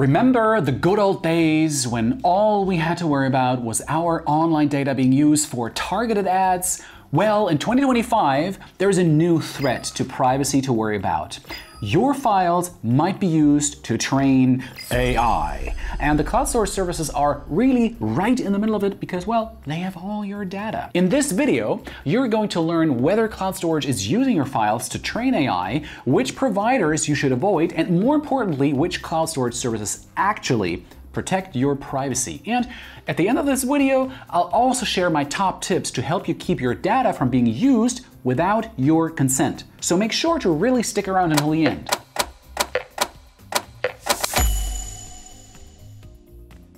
Remember the good old days when all we had to worry about was our online data being used for targeted ads? Well, in 2025, there's a new threat to privacy to worry about your files might be used to train AI. And the cloud storage services are really right in the middle of it because, well, they have all your data. In this video, you're going to learn whether cloud storage is using your files to train AI, which providers you should avoid, and more importantly, which cloud storage services actually protect your privacy. And at the end of this video, I'll also share my top tips to help you keep your data from being used without your consent. So make sure to really stick around until the end.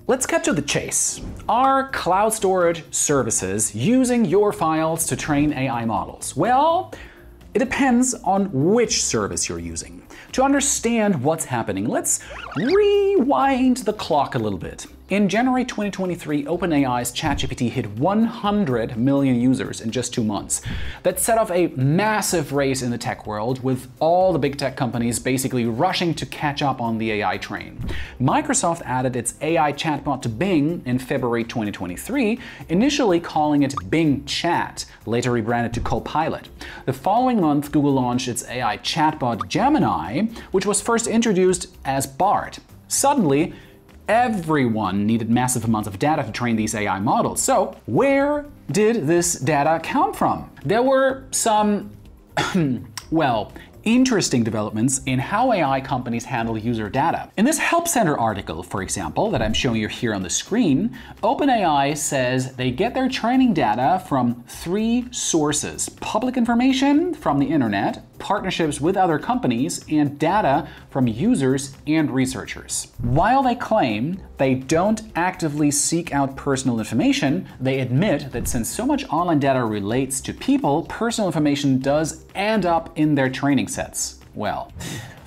Let's cut to the chase. Are cloud storage services using your files to train AI models? Well, it depends on which service you're using. To understand what's happening, let's rewind the clock a little bit. In January 2023, OpenAI's ChatGPT hit 100 million users in just two months. That set off a massive race in the tech world, with all the big tech companies basically rushing to catch up on the AI train. Microsoft added its AI chatbot to Bing in February 2023, initially calling it Bing Chat, later rebranded to Copilot. The following month, Google launched its AI chatbot Gemini, which was first introduced as Bard. Suddenly, everyone needed massive amounts of data to train these AI models. So, where did this data come from? There were some, well, interesting developments in how AI companies handle user data. In this Help Center article, for example, that I'm showing you here on the screen, OpenAI says they get their training data from three sources public information from the internet, partnerships with other companies, and data from users and researchers. While they claim they don't actively seek out personal information, they admit that since so much online data relates to people, personal information does end up in their training sets. Well,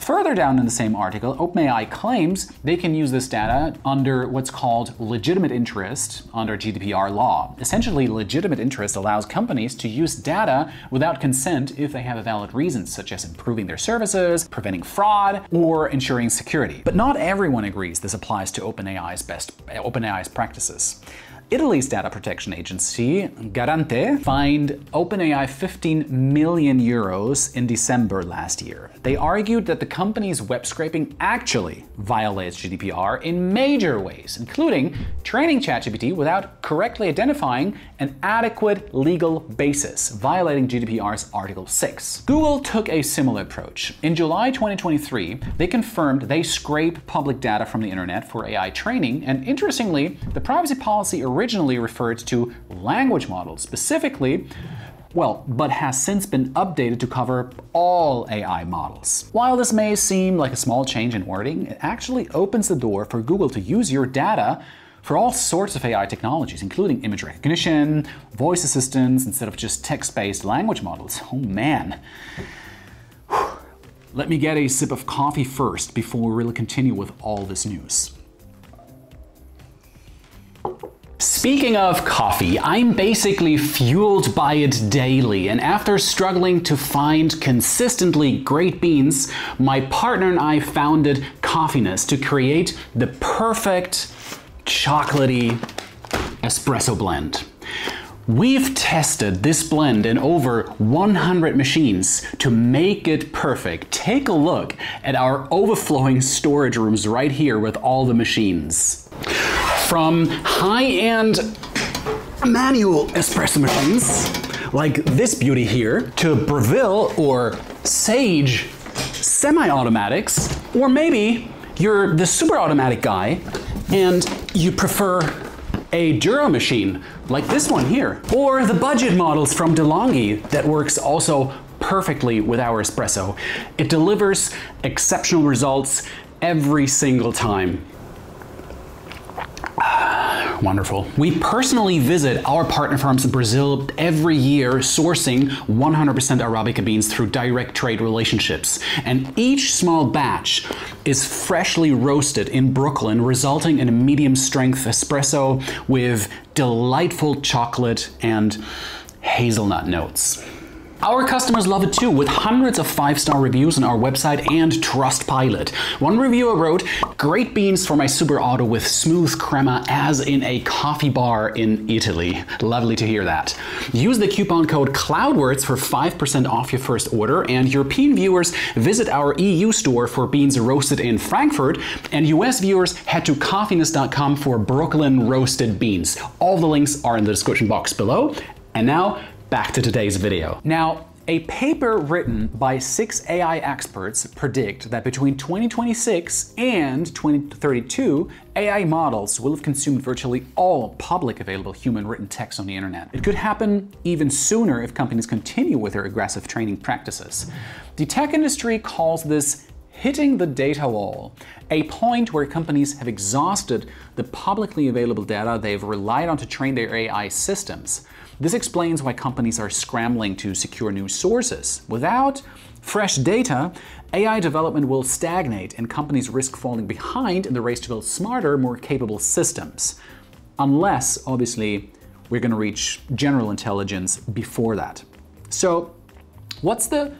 Further down in the same article, OpenAI claims they can use this data under what's called legitimate interest under GDPR law. Essentially, legitimate interest allows companies to use data without consent if they have a valid reason, such as improving their services, preventing fraud, or ensuring security. But not everyone agrees this applies to OpenAI's best OpenAI's practices. Italy's data protection agency, Garante, fined OpenAI 15 million euros in December last year. They argued that the company's web scraping actually violates GDPR in major ways, including training ChatGPT without correctly identifying an adequate legal basis, violating GDPR's Article 6. Google took a similar approach. In July 2023, they confirmed they scrape public data from the internet for AI training, and interestingly, the privacy policy originally referred to language models, specifically well, but has since been updated to cover all AI models. While this may seem like a small change in wording, it actually opens the door for Google to use your data for all sorts of AI technologies, including image recognition, voice assistants, instead of just text-based language models. Oh man. Let me get a sip of coffee first before we really continue with all this news. Speaking of coffee, I'm basically fueled by it daily, and after struggling to find consistently great beans, my partner and I founded Coffeeness to create the perfect chocolatey espresso blend. We've tested this blend in over 100 machines to make it perfect. Take a look at our overflowing storage rooms right here with all the machines. From high-end manual espresso machines, like this beauty here, to Breville or Sage semi-automatics, or maybe you're the super automatic guy and you prefer a Jura machine like this one here, or the budget models from DeLonghi that works also perfectly with our espresso. It delivers exceptional results every single time. Wonderful. We personally visit our partner farms in Brazil every year, sourcing 100% Arabica beans through direct trade relationships. And each small batch is freshly roasted in Brooklyn, resulting in a medium strength espresso with delightful chocolate and hazelnut notes. Our customers love it too, with hundreds of five-star reviews on our website and Trustpilot. One reviewer wrote, great beans for my super auto with smooth crema as in a coffee bar in Italy. Lovely to hear that. Use the coupon code CLOUDWARDS for 5% off your first order, and European viewers visit our EU store for beans roasted in Frankfurt, and US viewers head to coffeeness.com for Brooklyn roasted beans. All the links are in the description box below. And now, back to today's video. Now, a paper written by six AI experts predict that between 2026 and 2032, AI models will have consumed virtually all public available human written text on the internet. It could happen even sooner if companies continue with their aggressive training practices. The tech industry calls this hitting the data wall, a point where companies have exhausted the publicly available data they've relied on to train their AI systems. This explains why companies are scrambling to secure new sources. Without fresh data, AI development will stagnate and companies risk falling behind in the race to build smarter, more capable systems. Unless, obviously, we're going to reach general intelligence before that. So, what's the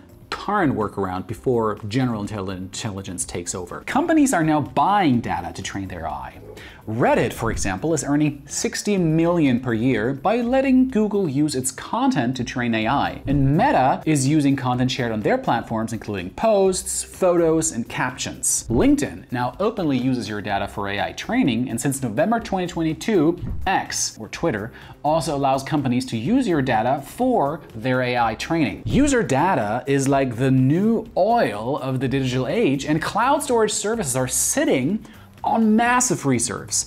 current workaround before general intelligence takes over. Companies are now buying data to train their AI. Reddit, for example, is earning 60 million per year by letting Google use its content to train AI. And Meta is using content shared on their platforms, including posts, photos, and captions. LinkedIn now openly uses your data for AI training, and since November 2022, X, or Twitter, also allows companies to use your data for their AI training. User data is like the new oil of the digital age, and cloud storage services are sitting on massive reserves.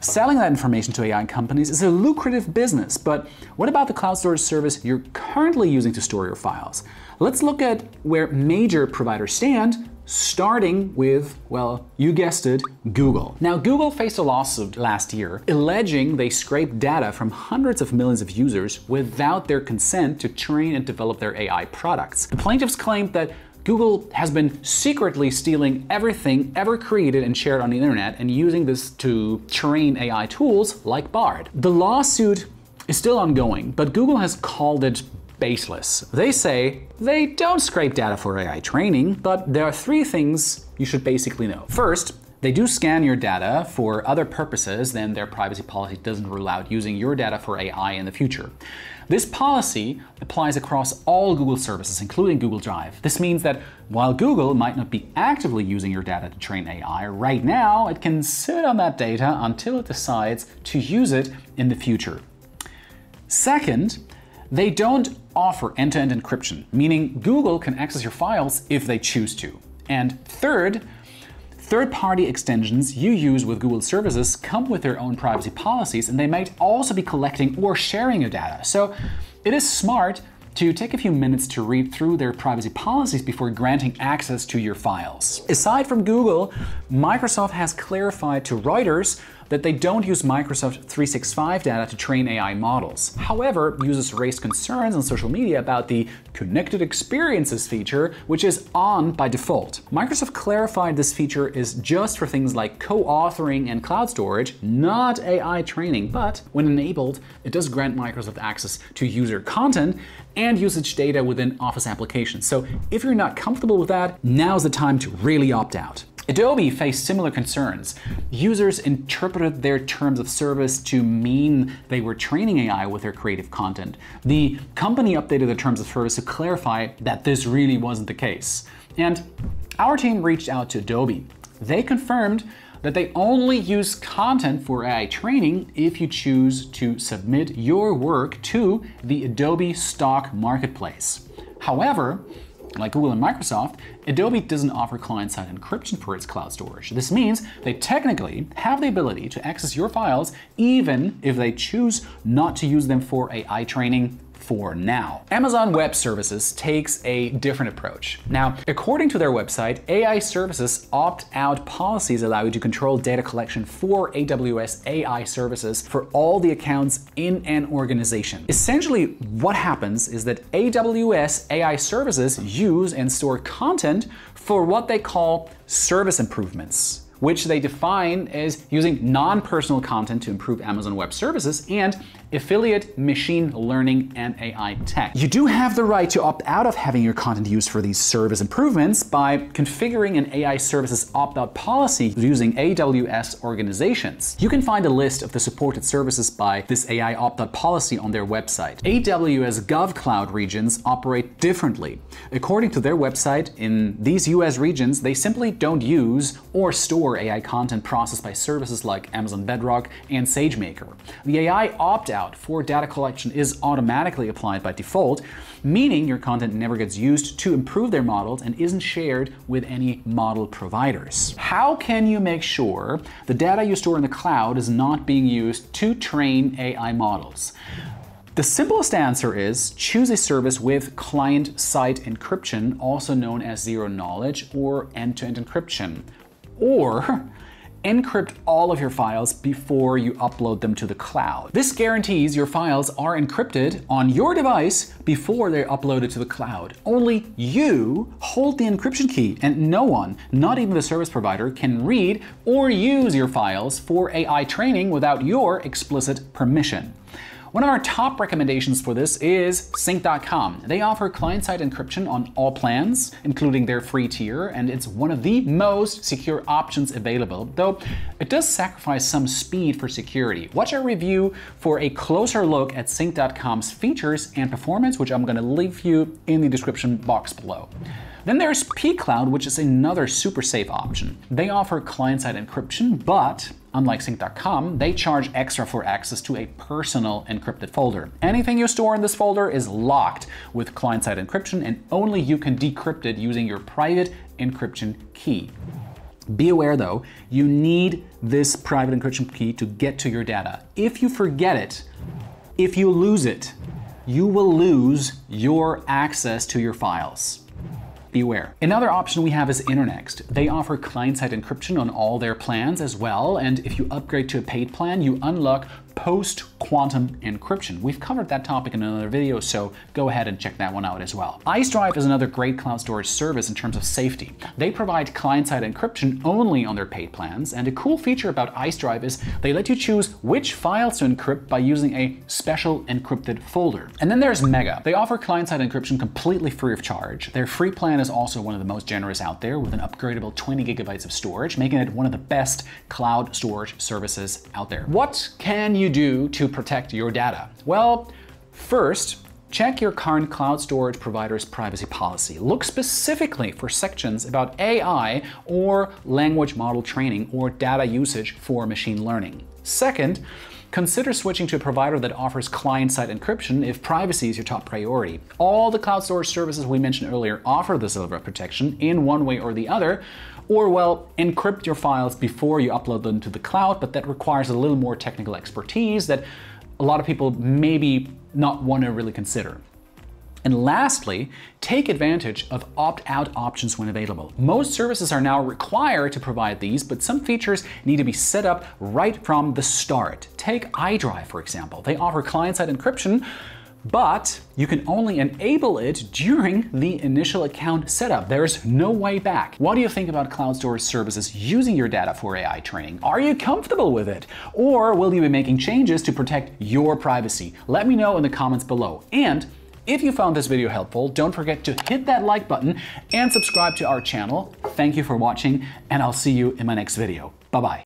Selling that information to AI companies is a lucrative business, but what about the cloud storage service you're currently using to store your files? Let's look at where major providers stand, starting with, well, you guessed it, Google. Now, Google faced a lawsuit last year alleging they scraped data from hundreds of millions of users without their consent to train and develop their AI products. The plaintiffs claimed that Google has been secretly stealing everything ever created and shared on the internet and using this to train AI tools like Bard. The lawsuit is still ongoing, but Google has called it baseless. They say they don't scrape data for AI training, but there are three things you should basically know. First, they do scan your data for other purposes than their privacy policy doesn't rule out using your data for AI in the future. This policy applies across all Google services, including Google Drive. This means that while Google might not be actively using your data to train AI right now, it can sit on that data until it decides to use it in the future. Second, they don't offer end to end encryption, meaning Google can access your files if they choose to. And third, Third-party extensions you use with Google services come with their own privacy policies and they might also be collecting or sharing your data. So it is smart to take a few minutes to read through their privacy policies before granting access to your files. Aside from Google, Microsoft has clarified to Reuters that they don't use Microsoft 365 data to train AI models. However, users raised concerns on social media about the Connected Experiences feature, which is on by default. Microsoft clarified this feature is just for things like co-authoring and cloud storage, not AI training, but when enabled, it does grant Microsoft access to user content and usage data within Office applications. So if you're not comfortable with that, now's the time to really opt out. Adobe faced similar concerns. Users interpreted their terms of service to mean they were training AI with their creative content. The company updated the terms of service to clarify that this really wasn't the case. And our team reached out to Adobe. They confirmed that they only use content for AI training if you choose to submit your work to the Adobe Stock Marketplace. However, like Google and Microsoft, Adobe doesn't offer client-side encryption for its cloud storage. This means they technically have the ability to access your files even if they choose not to use them for AI training for now. Amazon Web Services takes a different approach. Now, according to their website, AI services opt-out policies allow you to control data collection for AWS AI services for all the accounts in an organization. Essentially, what happens is that AWS AI services use and store content for what they call service improvements which they define as using non personal content to improve Amazon Web Services and affiliate, machine learning, and AI tech. You do have the right to opt out of having your content used for these service improvements by configuring an AI services opt-out policy using AWS organizations. You can find a list of the supported services by this AI opt-out policy on their website. AWS GovCloud regions operate differently. According to their website, in these US regions, they simply don't use or store AI content processed by services like Amazon Bedrock and SageMaker. The AI opt-out for data collection is automatically applied by default, meaning your content never gets used to improve their models and isn't shared with any model providers. How can you make sure the data you store in the cloud is not being used to train AI models? The simplest answer is choose a service with client-side encryption, also known as zero knowledge or end-to-end -end encryption. Or encrypt all of your files before you upload them to the cloud. This guarantees your files are encrypted on your device before they're uploaded to the cloud. Only you hold the encryption key and no one, not even the service provider, can read or use your files for AI training without your explicit permission. One of our top recommendations for this is Sync.com. They offer client-side encryption on all plans, including their free tier, and it's one of the most secure options available, though it does sacrifice some speed for security. Watch our review for a closer look at Sync.com's features and performance, which I'm gonna leave you in the description box below. Then there's pCloud, which is another super safe option. They offer client-side encryption, but unlike Sync.com, they charge extra for access to a personal encrypted folder. Anything you store in this folder is locked with client-side encryption and only you can decrypt it using your private encryption key. Be aware though, you need this private encryption key to get to your data. If you forget it, if you lose it, you will lose your access to your files beware. Another option we have is Internxt. They offer client-side encryption on all their plans as well, and if you upgrade to a paid plan, you unlock post-quantum encryption. We've covered that topic in another video, so go ahead and check that one out as well. IceDrive is another great cloud storage service in terms of safety. They provide client-side encryption only on their paid plans, and a cool feature about IceDrive is they let you choose which files to encrypt by using a special encrypted folder. And then there's Mega. They offer client-side encryption completely free of charge. Their free plan is also one of the most generous out there with an upgradable 20 gigabytes of storage, making it one of the best cloud storage services out there. What can you you do to protect your data? Well, first, Check your current cloud storage provider's privacy policy. Look specifically for sections about AI or language model training or data usage for machine learning. Second, consider switching to a provider that offers client-side encryption if privacy is your top priority. All the cloud storage services we mentioned earlier offer this level of protection in one way or the other, or well, encrypt your files before you upload them to the cloud, but that requires a little more technical expertise that a lot of people maybe not want to really consider. And lastly, take advantage of opt-out options when available. Most services are now required to provide these, but some features need to be set up right from the start. Take iDrive, for example. They offer client-side encryption, but you can only enable it during the initial account setup. There's no way back. What do you think about cloud storage services using your data for AI training? Are you comfortable with it? Or will you be making changes to protect your privacy? Let me know in the comments below. And if you found this video helpful, don't forget to hit that like button and subscribe to our channel. Thank you for watching, and I'll see you in my next video. Bye-bye.